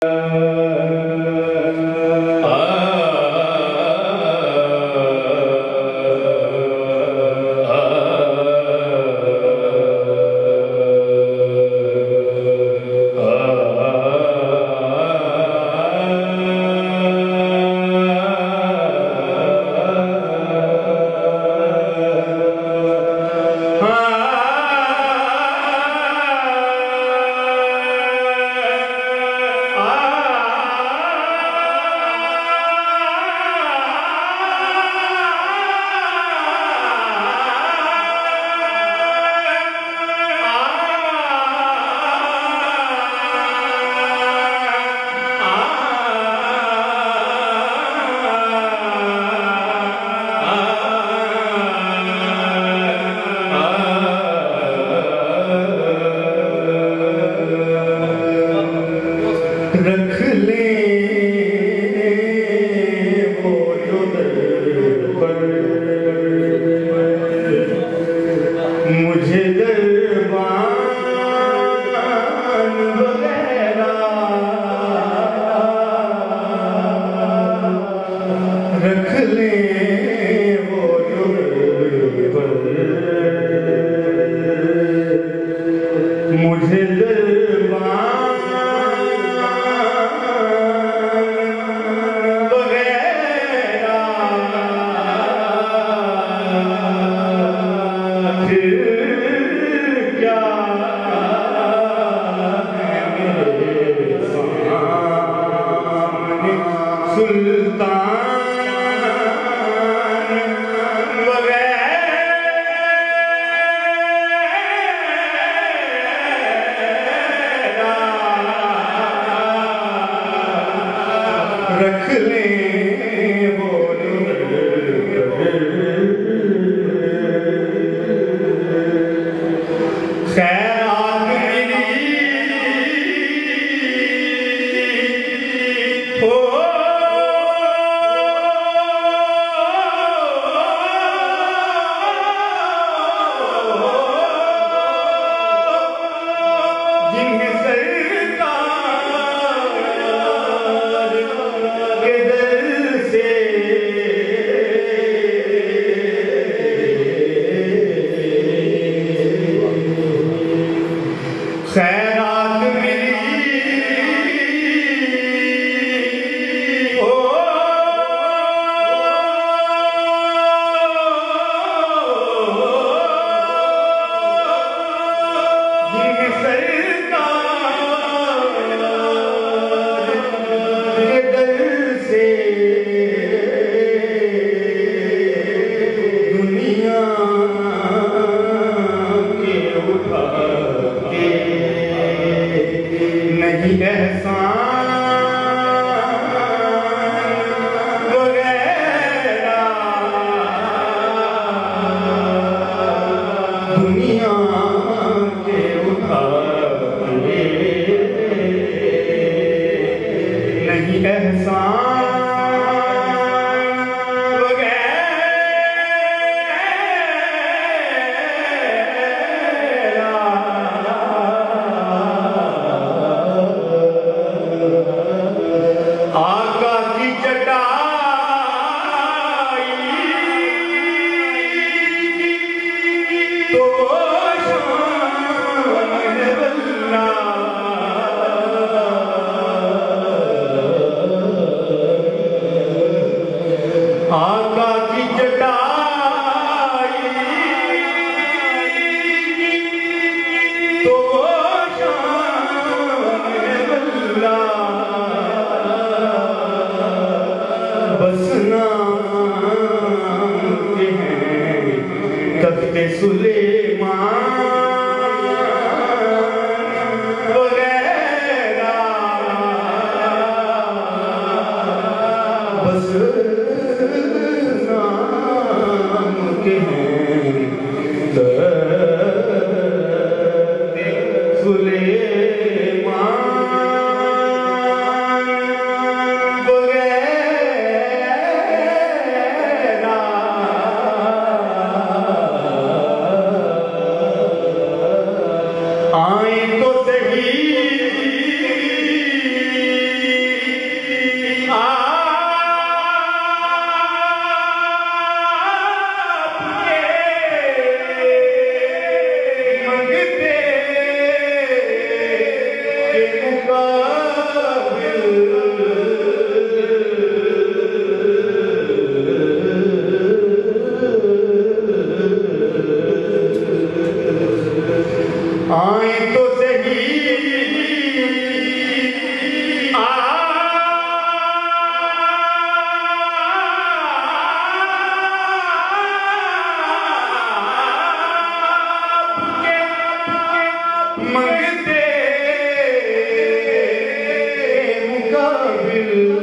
Uh... मुझे नहीं एहसान तख्ते you.